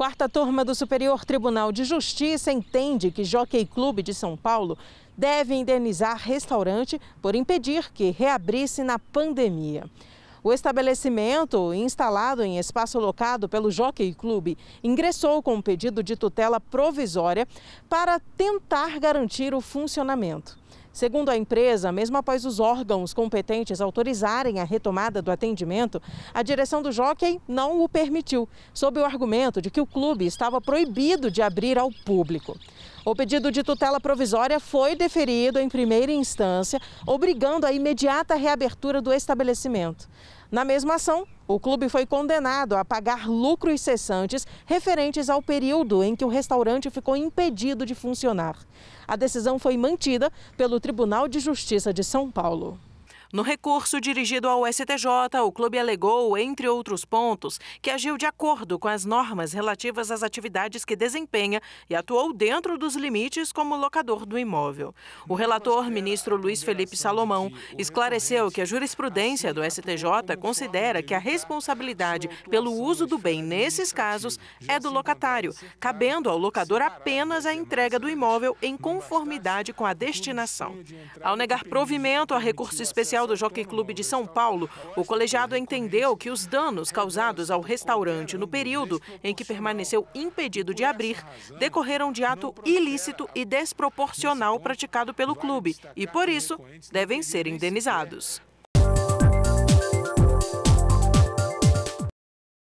Quarta turma do Superior Tribunal de Justiça entende que Jockey Clube de São Paulo deve indenizar restaurante por impedir que reabrisse na pandemia. O estabelecimento, instalado em espaço locado pelo Jockey Clube, ingressou com um pedido de tutela provisória para tentar garantir o funcionamento. Segundo a empresa, mesmo após os órgãos competentes autorizarem a retomada do atendimento, a direção do Jockey não o permitiu, sob o argumento de que o clube estava proibido de abrir ao público. O pedido de tutela provisória foi deferido em primeira instância, obrigando a imediata reabertura do estabelecimento. Na mesma ação, o clube foi condenado a pagar lucros cessantes referentes ao período em que o restaurante ficou impedido de funcionar. A decisão foi mantida pelo Tribunal de Justiça de São Paulo. No recurso dirigido ao STJ, o clube alegou, entre outros pontos, que agiu de acordo com as normas relativas às atividades que desempenha e atuou dentro dos limites como locador do imóvel. O relator, ministro Luiz Felipe Salomão, esclareceu que a jurisprudência do STJ considera que a responsabilidade pelo uso do bem nesses casos é do locatário, cabendo ao locador apenas a entrega do imóvel em conformidade com a destinação. Ao negar provimento a recurso especial do Jockey Clube de São Paulo, o colegiado entendeu que os danos causados ao restaurante no período em que permaneceu impedido de abrir decorreram de ato ilícito e desproporcional praticado pelo clube e, por isso, devem ser indenizados.